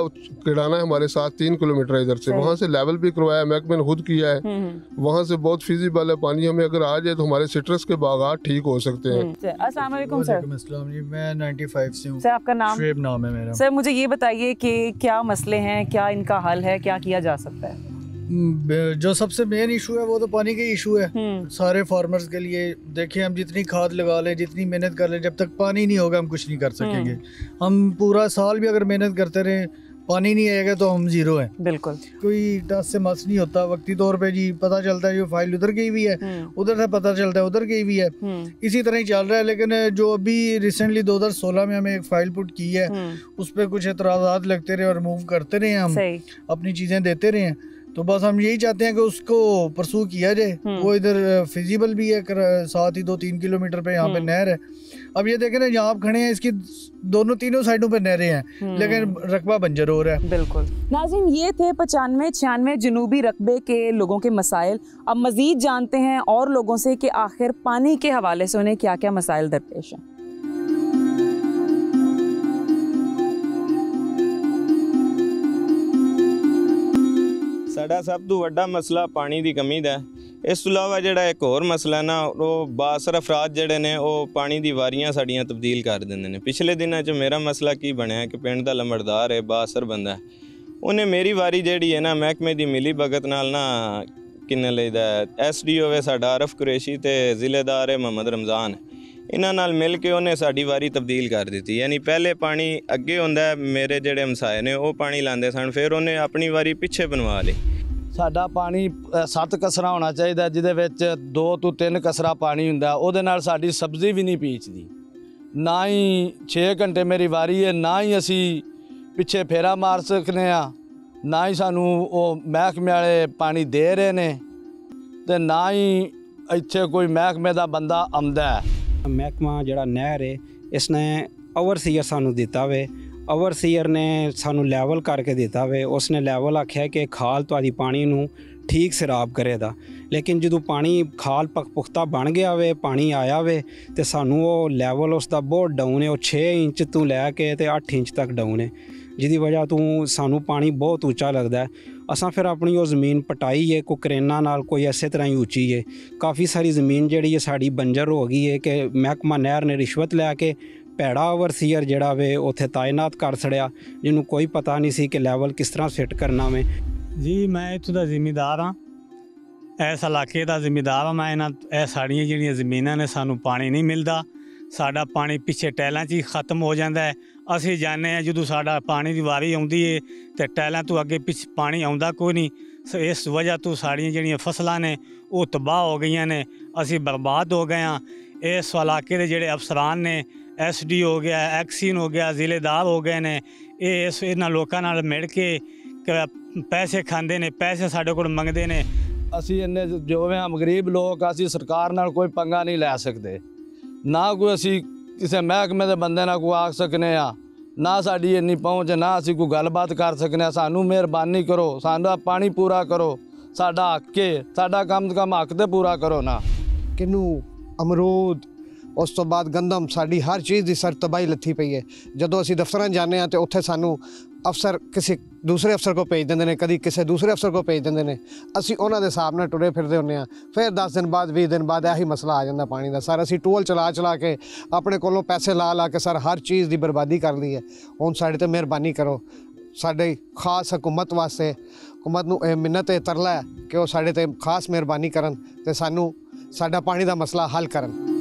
Speaker 4: किड़ाना है हमारे साथ तीन किलोमीटर इधर से। वहाँ से लेवल भी करवाया महकमे ने खुद किया है।
Speaker 1: हम्म
Speaker 4: वहाँ से बहुत फिजिबल है पानी हमें अगर आ जाए तो हमारे सिट्रस के बागात ठीक हो सकते हैं।
Speaker 1: हम्म अस्सलाम वालेकुम सर।
Speaker 5: वालेकुम अस्सलाम जी मैं 95 से हूँ।
Speaker 1: सर आपका नाम?
Speaker 5: नाम है मेरा।
Speaker 1: सर मुझे ये बताइए कि क्या मसले हैं क्या इनका हल है क्या किया जा सकता है?
Speaker 5: जो सबसे मेन इशू है वो तो पानी का इशू है।
Speaker 1: हम्म।
Speaker 5: सारे फार्मर्स के लिए देखिए हम जितनी खाद लगा लें जितनी मेहनत कर लें जब तक पानी नहीं होगा हम कुछ नहीं कर सकेंगे। हम पूरा साल भी अगर मेहनत करते रहें पानी नहीं आएगा तो हम ज़ीरो हैं।
Speaker 1: बिल्कुल।
Speaker 5: कोई टस से मस नहीं होता वक्ती तौर पे जी पता चलता है जो फ़ाइल उधर गई हुई है
Speaker 1: हम्म।
Speaker 5: उधर से पता चलता है उधर गई हुई है।
Speaker 1: हम्म।
Speaker 5: इसी तरह ही चल रहा है लेकिन जो अभी रिसेंटली 2016 में हमें एक फ़ाइल पुट की है
Speaker 1: हम्म।
Speaker 5: उस पर कुछ एतराज़ात लगते रहे और मूव करते रहे हम। अपनी चीज़ें देते रहे हैं। तो बस हम यही चाहते हैं कि उसको परसू किया जाए
Speaker 1: हम्म।
Speaker 5: वो इधर फिजिबल भी है कर, साथ ही दो तीन किलोमीटर पे यहाँ पे
Speaker 1: हम्म।
Speaker 5: नहर है अब ये देखें ना यहाँ आप खड़े हैं इसकी दोनों तीनों साइडों पे नहरें हैं
Speaker 1: हम्म।
Speaker 5: लेकिन रकबा बंजर हो रहा है
Speaker 1: बिल्कुल नाजिम ये थे पचानवे छियानवे जनूबी रकबे के लोगों के मसाइल अब मज़ीद जानते हैं और लोगों से कि आखिर पानी के हवाले से उन्हें क्या क्या मसाइल दरपेश हैं
Speaker 6: ਸਾਡਾ ਸਭ ਤੋਂ ਵੱਡਾ ਮਸਲਾ ਪਾਣੀ ਦੀ ਕਮੀ ਦਾ ਇਸ ਤੋਂ ਇਲਾਵਾ ਜਿਹੜਾ ਇੱਕ ਹੋਰ ਮਸਲਾ ਨਾ, ਉਹ ਬਾਸਰ ਅਫਰਾਦ ਜਿਹੜੇ ਨੇ, ਉਹ ਪਾਣੀ ਦੀ ਵਾਰੀਆਂ ਸਾਡੀਆਂ ਤਬਦੀਲ ਕਰ ਦਿੰਦੇ ਨੇ। ਪਿਛਲੇ ਦਿਨਾਂ 'ਚ ਮੇਰਾ ਮਸਲਾ ਕੀ ਬਣਿਆ? ਕਿ ਪਿੰਡ ਦਾ ਲੰਬੜਦਾਰ ਹੈ, ਬਾਸਰ ਬੰਦਾ ਉਹਨੇ ਮੇਰੀ ਵਾਰੀ ਜਿਹੜੀ ਹੈ ਨਾ, ਮਹਿਕਮੇ ਦੀ ਮਿਲੀ ਭਗਤ ਨਾਲ ਨਾ, ਕਿੰਨੇ ਲਈਦਾ ਐਸਡੀਓ ਵੇ ਸਾਡਾ ਅਰਫ ਕੁਰੇਸ਼ੀ ਤੇ ਜ਼ਿਲ੍ਹੇਦਾਰ ਹੈ ਮੁਹੰਮਦ ਰਮਜ਼ਾਨ। ਇਹਨਾਂ ਨਾਲ ਮਿਲ ਕੇ ਉਹਨੇ ਸਾਡੀ ਵਾਰੀ ਤਬਦੀਲ ਕਰ ਦਿੱਤੀ। ਯਾਨੀ ਪਹਿਲੇ ਪਾਣੀ ਅੱਗੇ ਹੁੰਦਾ ਮੇਰੇ ਜਿਹੜੇ ਹਮਸਾਏ ਨੇ, ਉਹ ਪਾਣੀ ਲਾਉਂਦੇ ਸਨ। ਫਿਰ ਉਹਨੇ ਆਪਣੀ ਵਾਰੀ ਪਿੱਛੇ ਬਣਵਾ ਲਈ।
Speaker 7: ਸਾਡਾ ਪਾਣੀ ਸੱਤ ਕਸਰਾ ਹੋਣਾ ਚਾਹੀਦਾ, ਜਿਹਦੇ ਵਿੱਚ ਦੋ ਤੋਂ ਤਿੰਨ ਕਸਰਾ ਪਾਣੀ ਹੁੰਦਾ, ਉਹਦੇ ਨਾਲ ਸਾਡੀ ਸਬਜ਼ੀ ਵੀ ਨਹੀਂ ਪੀਚਦੀ। ਨਾ ਹੀ 6 ਘੰਟੇ ਮੇਰੀ ਵਾਰੀ ਹੈ, ਨਾ ਹੀ ਅਸੀਂ ਪਿੱਛੇ ਫੇਰਾ ਮਾਰ ਸਕਨੇ ਆ, ਨਾ ਹੀ ਸਾਨੂੰ ਉਹ ਮਹਿਕਮੇ ਵਾਲੇ ਪਾਣੀ ਦੇ ਰਹੇ ਨੇ, ਤੇ ਨਾ ਹੀ ਇੱਥੇ ਕੋਈ ਮਹਿਕਮੇ ਦਾ ਬੰਦਾ ਆਉਂਦਾ ਹੈ।
Speaker 8: ਮਹਿਕਮਾ ਜਿਹੜਾ ਨਹਿਰ ਹੈ ਇਸਨੇ ਓਵਰਸੀਅਰ ਸਾਨੂੰ ਦਿੱਤਾ ਵੇ ਓਵਰਸੀਅਰ ਨੇ ਸਾਨੂੰ ਲੈਵਲ ਕਰਕੇ ਦਿੱਤਾ ਵੇ। ਉਸਨੇ ਲੈਵਲ ਆਖਿਆ ਕਿ ਖਾਲ ਤੁਹਾਡੀ ਪਾਣੀ ਨੂੰ ਠੀਕ ਸਿਰਾਬ ਕਰੇਦਾ। ਲੇਕਿਨ ਜਦੋਂ ਪਾਣੀ ਖਾਲ ਪਕ ਪੁਖਤਾ ਬਣ ਗਿਆ ਵੇ, ਪਾਣੀ ਆਇਆ ਵੇ, ਤੇ ਸਾਨੂੰ ਉਹ ਲੈਵਲ ਉਸ ਦਾ ਬਹੁਤ ਡਾਊਨ ਹੈ ਉਹ 6 ਇੰਚ ਤੋਂ ਲੈ ਕੇ ਤੇ 8 ਇੰਚ ਤੱਕ ਡਾਊਨ ਹੈ ਜਿਹਦੀ ਵਜ੍ਹਾ ਤੋਂ ਸਾਨੂੰ ਪਾਣੀ ਬਹੁਤ ਉੱਚਾ ਲੱਗਦਾ ਅਸਾਂ ਫਿਰ ਆਪਣੀ ਉਹ ਜ਼ਮੀਨ ਪਟਾਈ ਹੈ ਕੋਈ ਕਰੇਨਾ ਨਾਲ ਕੋਈ ਐਸੇ ਤਰ੍ਹਾਂ ਹੀ ਉੱਚੀ ਹੈ ਕਾਫੀ ਸਾਰੀ ਜ਼ਮੀਨ ਜਿਹੜੀ ਹੈ ਸਾਡੀ ਬੰਜਰ ਹੋ ਗਈ ਹੈ ਕਿ ਮਹਿਕਮਾ ਨਹਿਰ ਨੇ ਰਿਸ਼ਵਤ ਲੈ ਕੇ ਭੈੜਾ ਓਵਰਸੀਅਰ ਜਿਹੜਾ ਵੇ ਉੱਥੇ ਤਾਇਨਾਤ ਕਰ ਛੜਿਆ ਜਿਹਨੂੰ ਕੋਈ ਪਤਾ ਨਹੀਂ ਸੀ ਕਿ ਲੈਵਲ ਕਿਸ ਤਰ੍ਹਾਂ ਫਿੱਟ ਕਰਨਾ ਵੇ
Speaker 9: ਜੀ ਮੈਂ ਇੱਥੋਂ ਦਾ ਜ਼ਿਮੀਂਦਾਰ ਹਾਂ ਇਸ ਇਲਾਕੇ ਦਾ ਜ਼ਿਮੀਂਦਾਰ ਹਾਂ ਮੈਂ ਇਹਨਾਂ ਇਹ ਸਾਡੀਆਂ ਜਿਹੜੀਆਂ ਜ਼ਮੀਨਾਂ ਨੇ ਸਾਨੂੰ ਪਾਣੀ ਨਹੀਂ ਮਿਲਦਾ ਸਾਡਾ ਪਾਣੀ ਪਿੱਛੇ ਟੈਲਾਂ 'ਚ ਹੀ ਖਤਮ ਹੋ ਜਾਂਦਾ ਹੈ ਅਸੀਂ ਜਾਣਦੇ ਹਾਂ ਜਦੋਂ ਸਾਡਾ ਪਾਣੀ ਦੀ ਵਾਰੀ ਆਉਂਦੀ ਏ ਤੇ ਟੈਲਾਂ ਤੋਂ ਅੱਗੇ ਪਿੱਛੇ ਪਾਣੀ ਆਉਂਦਾ ਕੋਈ ਨਹੀਂ ਸੋ ਇਸ ਵਜ੍ਹਾ ਤੋਂ ਸਾਡੀਆਂ ਜਿਹੜੀਆਂ ਫਸਲਾਂ ਨੇ ਉਹ ਤਬਾਹ ਹੋ ਗਈਆਂ ਨੇ ਅਸੀਂ ਬਰਬਾਦ ਹੋ ਗਏ ਹਾਂ ਇਸ ਇਲਾਕੇ ਦੇ ਜਿਹੜੇ ਅਫਸਰਾਨ ਨੇ ਐਸਡੀ ਹੋ ਗਿਆ ਐਕਸੀਨ ਹੋ ਗਿਆ ਜ਼ਿਲ੍ਹੇਦਾਰ ਹੋ ਗਏ ਨੇ। ਇਹ ਇਸ ਇਹਨਾਂ ਲੋਕਾਂ ਨਾਲ ਮਿਲ ਕੇ ਕ- ਪੈਸੇ ਖਾਂਦੇ ਨੇ ਪੈਸੇ ਸਾਡੇ ਕੋਲ ਮੰਗਦੇ ਨੇ।
Speaker 7: ਅਸੀਂ ਇੰਨੇ ਜੋਵੇਂ ਹਾਂ ਗਰੀਬ ਲੋਕ ਅਸੀਂ ਸਰਕਾਰ ਨਾਲ ਕੋਈ ਪੰਗਾ ਨਹੀਂ ਲੈ ਸਕਦੇ। ਨਾ ਕੋਈ ਅਸੀਂ ਕਿਸੇ ਮਹਿਕਮੇ ਦੇ ਬੰਦੇ ਨਾਲ ਕੋਈ ਆਖ ਸਕਨੇ ਆ। ਨਾ ਸਾਡੀ ਇੰਨੀ ਪਹੁੰਚ ਹੈ, ਨਾ ਅਸੀਂ ਕੋਈ ਗੱਲਬਾਤ ਕਰ ਸਕਨੇ ਆ। ਸਾਨੂੰ ਮਿਹਰਬਾਨੀ ਕਰੋ ਸਾਡਾ ਪਾਣੀ ਪੂਰਾ ਕਰੋ। ਸਾਡਾ ਹੱਕ ਹੈ ਸਾਡਾ ਕੰਮ ਕੰਮ ਹੱਕ ਤੇ ਪੂਰਾ ਕਰੋ ਨਾ।
Speaker 10: ਕਿੰਨੂ? ਅਮਰੂਦ। ਉਸ ਤੋਂ ਬਾਅਦ ਗੰਦਮ ਸਾਡੀ ਹਰ ਚੀਜ਼ ਦੀ ਸਰ ਤਬਾਹੀ ਲੱਥੀ ਪਈ ਹੈ ਜਦੋਂ ਅਸੀਂ ਦਫ਼ਤਰਾਂ ਜਾਂਦੇ ਹਾਂ ਤੇ ਉੱਥੇ ਸਾਨੂੰ ਅਫਸਰ ਕਿਸੇ ਦੂਸਰੇ ਅਫਸਰ ਕੋ ਭੇਜ ਦਿੰਦੇ ਨੇ ਕਦੀ ਕਿਸੇ ਦੂਸਰੇ ਅਫਸਰ ਕੋ ਭੇਜ ਦਿੰਦੇ ਨੇ ਅਸੀਂ ਉਹਨਾਂ ਦੇ ਹਿਸਾਬ ਨਾਲ ਟੁਰੇ ਫਿਰਦੇ ਹੁੰਦੇ ਹਾਂ ਫਿਰ 10 ਦਿਨ ਬਾਅਦ 20 ਦਿਨ ਬਾਅਦ ਇਹੀ ਮਸਲਾ ਆ ਜਾਂਦਾ ਪਾਣੀ ਦਾ ਸਰ ਅਸੀਂ ਟੂਲ ਚਲਾ ਚਲਾ ਕੇ ਆਪਣੇ ਕੋਲੋਂ ਪੈਸੇ ਲਾ ਲਾ ਕੇ ਸਰ ਹਰ ਚੀਜ਼ ਦੀ ਬਰਬਾਦੀ ਕਰ ਲਈ ਹੈ ਹੁਣ ਸਾਡੇ ਤੇ ਮਿਹਰਬਾਨੀ ਕਰੋ ਸਾਡੇ ਖਾਸ ਹਕੂਮਤ ਵਾਸਤੇ ਹਕੂਮਤ ਨੂੰ ਇਹ ਮਿੰਨਤ ਹੈ ਤਰਲਾ ਹੈ ਕਿ ਉਹ ਸਾਡੇ ਤੇ ਖਾਸ ਮਿਹਰਬਾਨੀ ਕਰਨ ਤੇ ਸਾਨੂੰ ਸਾਡਾ ਪਾਣੀ ਦਾ ਮਸਲਾ ਹੱਲ ਕਰਨ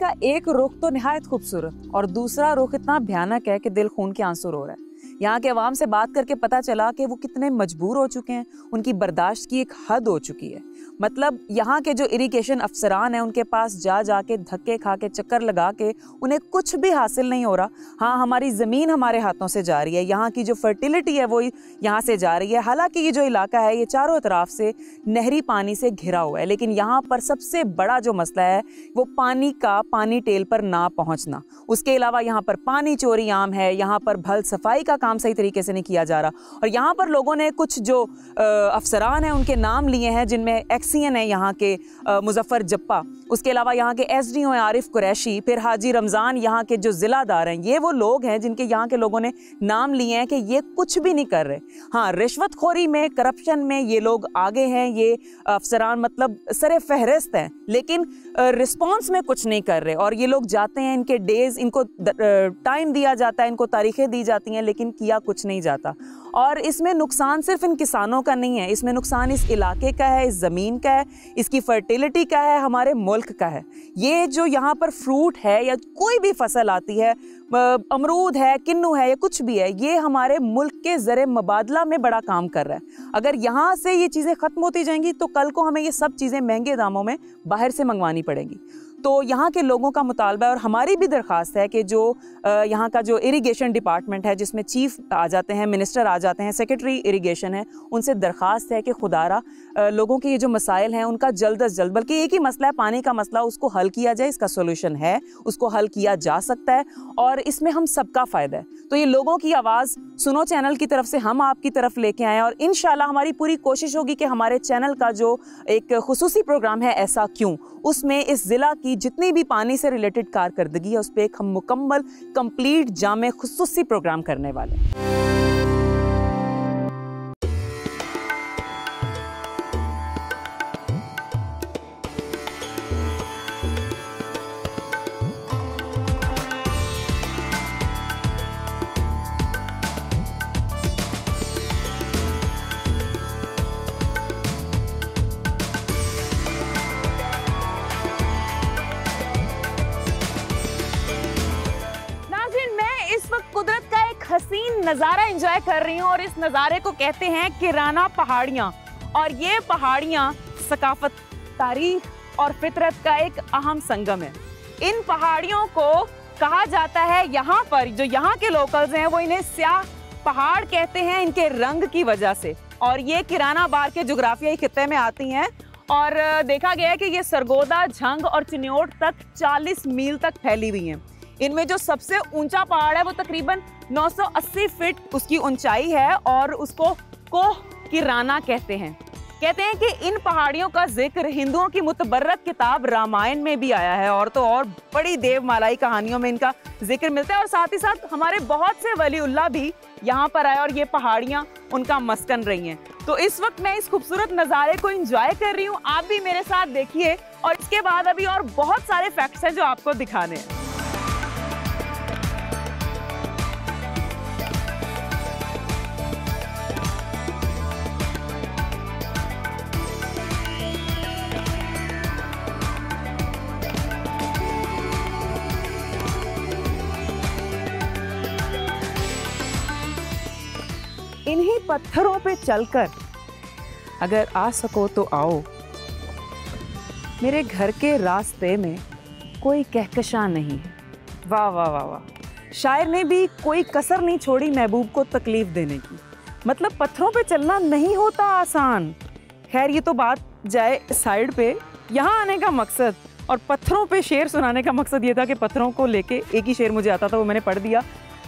Speaker 1: का एक रुख तो नहायत खूबसूरत और दूसरा रुख इतना भयानक है कि दिल खून के आँसू रो रहा है। यहाँ के अवाम से बात करके पता चला कि वो कितने मजबूर हो चुके हैं, उनकी बर्दाश्त की एक हद हो चुकी है। मतलब यहाँ के जो इरिगेशन अफसरान हैं, उनके पास जा जा के धक्के खा के चक्कर लगा के उन्हें कुछ भी हासिल नहीं हो रहा। हाँ हमारी ज़मीन हमारे हाथों से जा रही है। यहाँ की जो फर्टिलिटी है वो यहाँ से जा रही है। हालाँकि ये जो इलाका है, ये चारों तरफ़ से नहरी पानी से घिरा हुआ है, लेकिन यहाँ पर सबसे बड़ा जो मसला है, वो पानी का, पानी टेल पर ना पहुँचना। उसके अलावा यहाँ पर पानी चोरी आम है, यहाँ पर भल सफ़ाई का काम सही तरीके से नहीं किया जा रहा। और यहाँ पर लोगों ने कुछ जो अफसरान हैं, उनके नाम लिए हैं, जिनमें एक्सीएन है यहाँ के मुजफ्फ़र जप्पा। उसके अलावा यहाँ के एस डी ओ हैं आरिफ कुरैशी, फिर हाजी रमज़ान यहाँ के जो ज़िलादार हैं, ये वो लोग हैं जिनके यहाँ के लोगों ने नाम लिए हैं कि ये कुछ भी नहीं कर रहे। हाँ रिश्वतखोरी में, करप्शन में ये लोग आगे हैं, ये अफसरान मतलब सर फहरिस्त हैं। लेकिन रिस्पॉन्स में कुछ नहीं कर रहे। और ये लोग जाते हैं, इनके डेज़ इनको टाइम दिया जाता है, इनको तारीखें दी जाती हैं, लेकिन किया कुछ नहीं जाता। और इसमें नुकसान सिर्फ़ इन किसानों का नहीं है, इसमें नुकसान इस इलाके का है, इस ज़मीन का है, इसकी फर्टिलिटी का है, हमारे मुल्क का है। ये जो यहाँ पर फ्रूट है या कोई भी फ़सल आती है अमरूद है, किन्नू है, या कुछ भी है, ये हमारे मुल्क के ज़र मुबादला में बड़ा काम कर रहा है। अगर यहाँ से ये चीज़ें ख़त्म होती जाएँगी तो कल को हमें ये सब चीज़ें महँगे दामों में बाहर से मंगवानी पड़ेंगी। तो यहाँ के लोगों का मुतालबा है, और हमारी भी दरख्वास्त है कि जो यहाँ का जो इरिगेशन डिपार्टमेंट है, जिसमें चीफ आ जाते हैं, मिनिस्टर आ जाते हैं, सेक्रेटरी इरिगेशन है, उनसे दरख्वास्त है कि खुदारा लोगों के ये जो मसाइल हैं, उनका जल्द अज जल्द, बल्कि एक ही मसला है, पानी का मसला, उसको हल किया जाए, इसका सोल्यूशन है, उसको हल किया जा सकता है, और इसमें हम सबका फ़ायदा है। तो ये लोगों की आवाज़ सुनो चैनल की तरफ़ से, हम आपकी तरफ़ लेके आए और इन हमारी पूरी कोशिश होगी कि हमारे चैनल का जो एक खसूसी प्रोग्राम है, ऐसा क्यों? उसमें इस ज़िला की जितनी भी पानी से रिलेटेड कारकर्दगी है, उस पर एक हम मुकम्मल कंप्लीट जाम खसूसी प्रोग्राम करने वाले हैं। नज़ारे को कहते हैं किराना पहाड़ियाँ। और ये पहाड़ियाँ सकाफत, तारीख और फितरत का एक अहम संगम है। इन पहाड़ियों को कहा जाता है यहाँ पर, जो यहाँ के लोकल्स हैं, वो इन्हें स्याह पहाड़ कहते हैं इनके रंग की वजह से। और ये किराना बार के जोग्राफियाई खत्े में आती हैं। और, देखा गया है कि ये सरगोदा, झंग और चिन्योट तक 40 मील तक फैली हुई हैं। इनमें जो सबसे ऊँचा पहाड़ है वो तकरीबन 980 फीट उसकी ऊंचाई है और उसको कोह की राना कहते हैं। कहते हैं कि इन पहाड़ियों का ज़िक्र हिंदुओं की मुतबरक किताब रामायण में भी आया है और तो और बड़ी देवमालाई कहानियों में इनका ज़िक्र मिलता है और साथ ही साथ हमारे बहुत से वलीउल्लाह भी यहाँ पर आए और ये पहाड़ियाँ उनका मस्कन रही हैं। तो इस वक्त मैं इस खूबसूरत नज़ारे को इंजॉय कर रही हूँ। आप भी मेरे साथ देखिए और इसके बाद अभी और बहुत सारे फैक्ट्स हैं जो आपको दिखाने हैं। पत्थरों पे चलकर। अगर आ सको तो आओ। मेरे घर के रास्ते में कोई कहकशा नहीं वाह वाह वाह वाह। शायर ने भी कोई कसर नहीं छोड़ी महबूब को तकलीफ़ देने की। मतलब पत्थरों पे चलना नहीं होता आसान। खैर, ये तो बात जाए साइड पे। यहाँ आने का मकसद और पत्थरों पे शेर सुनाने का मकसद ये था कि पत्थरों को लेके एक ही शेर मुझे आता था, वो मैंने पढ़ दिया।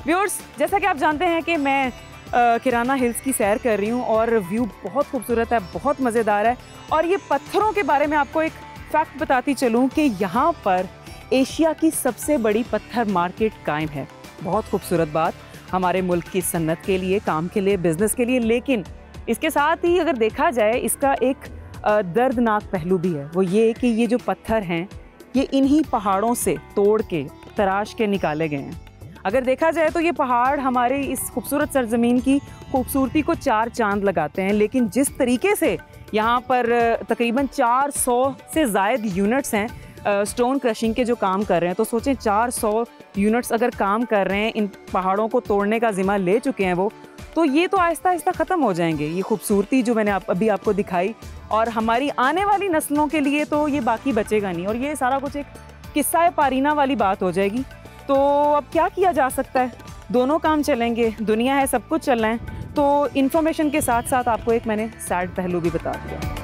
Speaker 1: व्यूअर्स जैसा कि आप जानते हैं कि मैं किराना हिल्स की सैर कर रही हूँ और व्यू बहुत खूबसूरत है, बहुत मज़ेदार है। और ये पत्थरों के बारे में आपको एक फैक्ट बताती चलूँ कि यहाँ पर एशिया की सबसे बड़ी पत्थर मार्केट कायम है। बहुत खूबसूरत बात, हमारे मुल्क की सन्नत के लिए, काम के लिए, बिज़नेस के लिए, लेकिन इसके साथ ही अगर देखा जाए, इसका एक दर्दनाक पहलू भी है। वो ये कि ये जो पत्थर हैं, ये इन्हीं पहाड़ों से तोड़ के, तराश के निकाले गए हैं। अगर देखा जाए तो ये पहाड़ हमारे इस खूबसूरत सरजमीन की खूबसूरती को चार चाँद लगाते हैं लेकिन जिस तरीके से यहाँ पर तकरीबन 400 से ज़ायद यूनिट्स हैं स्टोन क्रशिंग के जो काम कर रहे हैं तो सोचें 400 यूनिट्स अगर काम कर रहे हैं इन पहाड़ों को तोड़ने का जिम्मा ले चुके हैं वो तो ये तो आहिस्ता आहिस्ता ख़त्म हो जाएँगे। ये खूबसूरती जो मैंने आप, अभी आपको दिखाई और हमारी आने वाली नस्लों के लिए तो ये बाकी बचेगा नहीं और ये सारा कुछ एक किस्सा पारीना वाली बात हो जाएगी। तो अब क्या किया जा सकता है? दोनों काम चलेंगे, दुनिया है, सब कुछ चल रहा है। तो इन्फॉर्मेशन के साथ साथ आपको एक मैंने सैड पहलू भी बता दिया।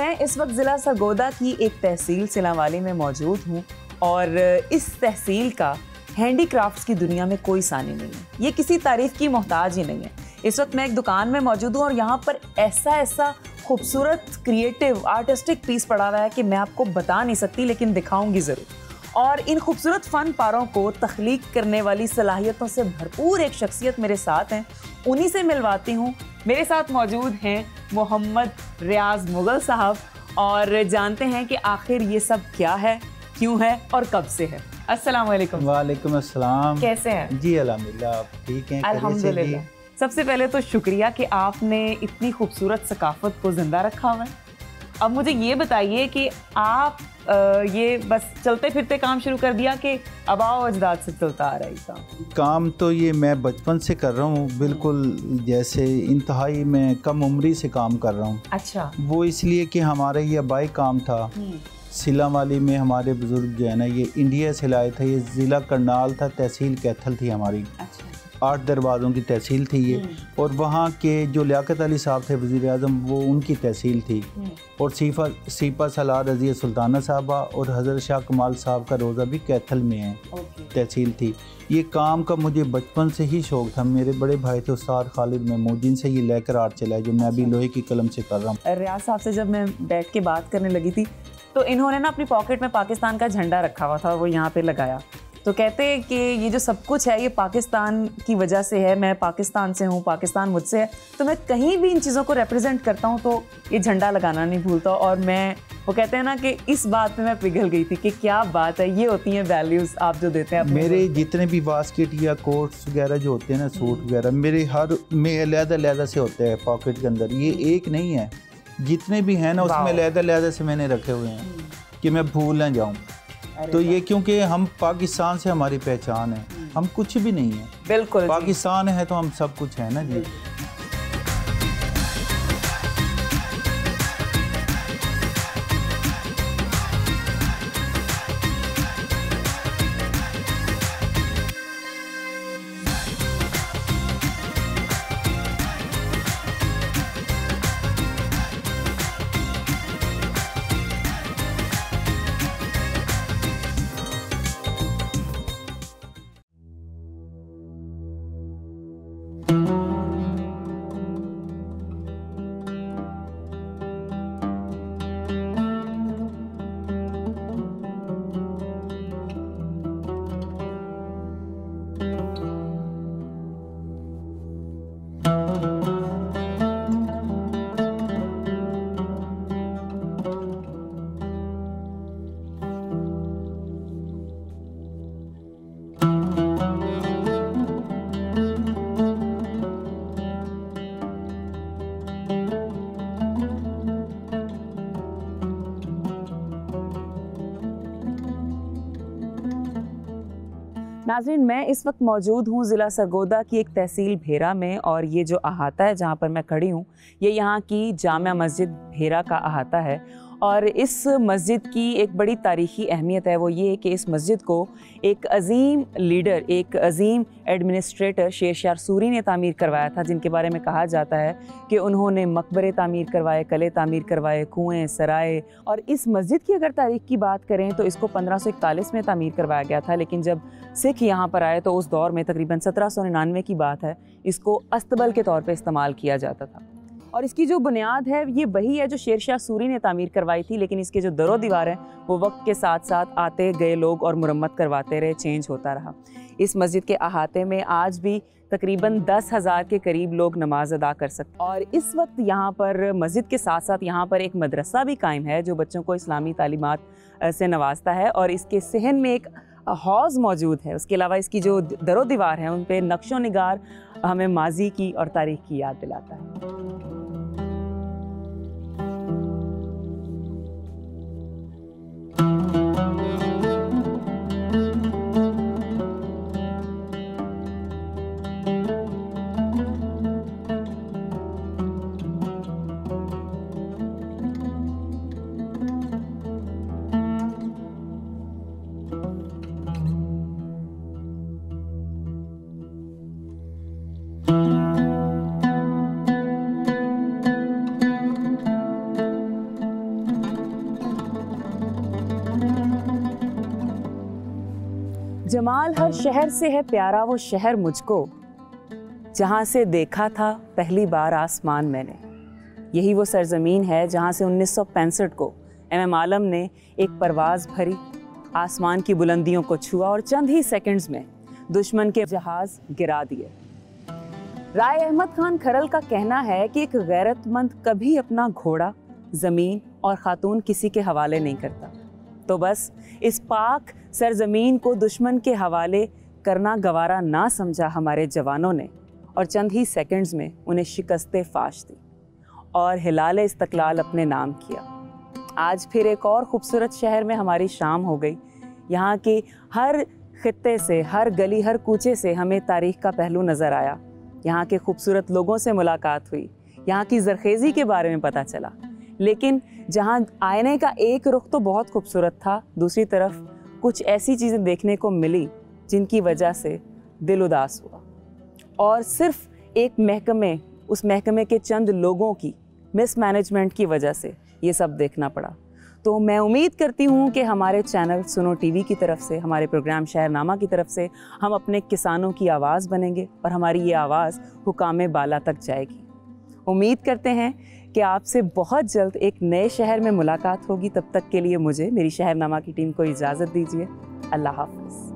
Speaker 1: मैं इस वक्त ज़िला सरगोदा की एक तहसील सिलावाली में मौजूद हूँ और इस तहसील का हैंडीक्राफ्ट्स की दुनिया में कोई सानी नहीं है। ये किसी तारीफ़ की मोहताज ही नहीं है। इस वक्त मैं एक दुकान में मौजूद हूँ और यहाँ पर ऐसा ऐसा खूबसूरत क्रिएटिव आर्टिस्टिक पीस पड़ा हुआ है कि मैं आपको बता नहीं सकती, लेकिन दिखाऊँगी ज़रूर। और इन खूबसूरत फ़न पारों को तख्लीक करने वाली सलाहियतों से भरपूर एक शख्सियत मेरे साथ हैं। उन्हीं से मिलवाती हूँ। मेरे साथ मौजूद हैं मोहम्मद रियाज मुगल साहब और जानते हैं कि आखिर ये सब क्या है क्यों है और कब से है। अस्सलाम वालेकुम
Speaker 11: वालेकुम अस्सलाम।
Speaker 1: कैसे हैं?
Speaker 11: जी अल्हम्दुलिल्लाह आप ठीक हैं?
Speaker 1: अल्हम्दुलिल्लाह। सबसे पहले तो शुक्रिया कि आपने इतनी खूबसूरत सकाफत को ज़िंदा रखा हुआ है। अब मुझे ये बताइए कि आप आ, ये बस चलते फिरते काम शुरू कर दिया कि अबाव अजदाद से चलता आ रहा है काम।
Speaker 11: काम तो ये मैं बचपन से कर रहा हूँ बिल्कुल जैसे इंतहाई मैं कम उम्री से काम कर रहा हूँ।
Speaker 1: अच्छा।
Speaker 11: वो इसलिए कि हमारा ये अबाई काम था। सिला वाली में हमारे बुज़ुर्ग जो है ना ये इंडिया से लाए थे ये ज़िला करनाल था तहसील कैथल थी हमारी।
Speaker 1: अच्छा।
Speaker 11: आठ दरवाज़ों की तहसील थी ये। और वहाँ के जो लियाकत अली साहब थे वज़ी अजम वो उनकी तहसील थी। और सीफा सीपा सलाह रज़िया सुल्ताना साहबा और हज़रत शाह कमाल साहब का रोज़ा भी कैथल में है तहसील थी। ये काम का मुझे बचपन से ही शौक था। मेरे बड़े भाई थे उस्ताद खालिद महमूद से ये लेकर आर्ट चलाए जो मैं अभी लोहे की कलम से कर रहा हूँ।
Speaker 1: रियाज साहब से जब मैं बैठ के बात करने लगी थी तो इन्होंने ना अपनी पॉकेट में पाकिस्तान का झंडा रखा हुआ था वो यहाँ पे लगाया। तो कहते हैं कि ये जो सब कुछ है ये पाकिस्तान की वजह से है। मैं पाकिस्तान से हूँ पाकिस्तान मुझसे है। तो मैं कहीं भी इन चीज़ों को रिप्रेजेंट करता हूँ तो ये झंडा लगाना नहीं भूलता। और मैं वो कहते हैं ना कि इस बात में मैं पिघल गई थी कि क्या बात है ये होती हैं वैल्यूज़ आप जो देते हैं
Speaker 11: मेरे जितने भी बास्केट या कोट्स वगैरह जो होते हैं ना सूट वगैरह मेरे हर में अलहदा से होते हैं पॉकेट के अंदर। ये एक नहीं है। जितने भी हैं ना उसमें अलहदा अलहदा से मैंने रखे हुए हैं कि मैं भूल ना जाऊँ। तो ये क्योंकि हम पाकिस्तान से हमारी पहचान है। हम कुछ भी नहीं है।
Speaker 1: बिल्कुल
Speaker 11: पाकिस्तान है तो हम सब कुछ है ना जी।
Speaker 1: नाजरीन, मैं इस वक्त मौजूद हूँ ज़िला सरगोदा की एक तहसील भेरा में और ये जो अहाता है जहाँ पर मैं खड़ी हूँ, ये यहाँ की जामा मस्जिद भेरा का अहाता है और इस मस्जिद की एक बड़ी तारीख़ी अहमियत है, वो ये कि इस मस्जिद को एक अजीम लीडर, एक अजीम एडमिनिस्ट्रेटर शेर शार सूरी ने तामीर करवाया था, जिनके बारे में कहा जाता है कि उन्होंने मकबरे तामीर करवाए, कले तामीर करवाए, कुएँ, सराय, और इस मस्जिद की अगर तारीख की बात करें तो इसको पंद्रह में तामीर करवाया गया था, लेकिन जब सिख यहाँ पर आए तो उस दौर में तकरीबन सत्रह सौ निन्यानवे की बात है, इसको अस्तबल के तौर पर इस्तेमाल किया जाता था। और इसकी जो बुनियाद है, ये वही है जो शेर शाह सूरी ने तामीर करवाई थी, लेकिन इसके जो दरो दीवार हैं, वो वक्त के साथ साथ आते गए लोग और मुरम्मत करवाते रहे चेंज होता रहा। इस मस्जिद के अहाते में आज भी तकरीबन दस हज़ार के करीब लोग नमाज़ अदा कर सकते और इस वक्त यहाँ पर, मस्जिद के साथ साथ यहाँ पर एक मदरसा भी कायम है, जो बच्चों को इस्लामी तालीमत से नवाजता है और इसके सहन में एक हौज़ मौजूद है। उसके अलावा इसकी जो दरो दीवार है, उन पर नक्शो निगार हमें माजी की और तारीख की याद दिलाता है। जमाल हर शहर से है प्यारा, वो शहर मुझको। जहाँ से देखा था पहली बार आसमान मैंने। यही वो सरजमीन है जहाँ से 1965 को एम एम आलम ने एक परवाज़ भरी, आसमान की बुलंदियों को छुआ और चंद ही सेकंड्स में दुश्मन के जहाज़ गिरा दिए। राय अहमद खान खरल का कहना है कि एक गैरतमंद कभी अपना घोड़ा, ज़मीन और ख़ातून किसी के हवाले नहीं करता। तो बस इस पाक सरजमीन को दुश्मन के हवाले करना गवारा ना समझा हमारे जवानों ने, और चंद ही सेकंड्स में उन्हें शिकस्त फाश दी, और हिलाल इस्तकलाल अपने नाम किया। आज फिर एक और ख़ूबसूरत शहर में हमारी शाम हो गई। यहाँ की हर खत्ते से, हर गली, हर कूचे से हमें तारीख का पहलू नज़र आया। यहाँ के खूबसूरत लोगों से मुलाकात हुई। यहाँ की जरखेज़ी के बारे में पता चला। लेकिन जहाँ आईने का एक रुख तो बहुत खूबसूरत था, दूसरी तरफ़ कुछ ऐसी चीज़ें देखने को मिली जिनकी वजह से दिल उदास हुआ। और सिर्फ़ एक महकमे, उस महकमे के चंद लोगों की मिसमैनेजमेंट की वजह से ये सब देखना पड़ा। तो मैं उम्मीद करती हूँ कि हमारे चैनल सुनो टीवी की तरफ़ से, हमारे प्रोग्राम शहरनामा की तरफ़ से हम अपने किसानों की आवाज़ बनेंगे और हमारी ये आवाज़ हुकाम बाला तक जाएगी। उम्मीद करते हैं कि आपसे बहुत जल्द एक नए शहर में मुलाकात होगी। तब तक के लिए मुझे मेरी शहरनामा की टीम को इजाज़त दीजिए। अल्लाह हाफ़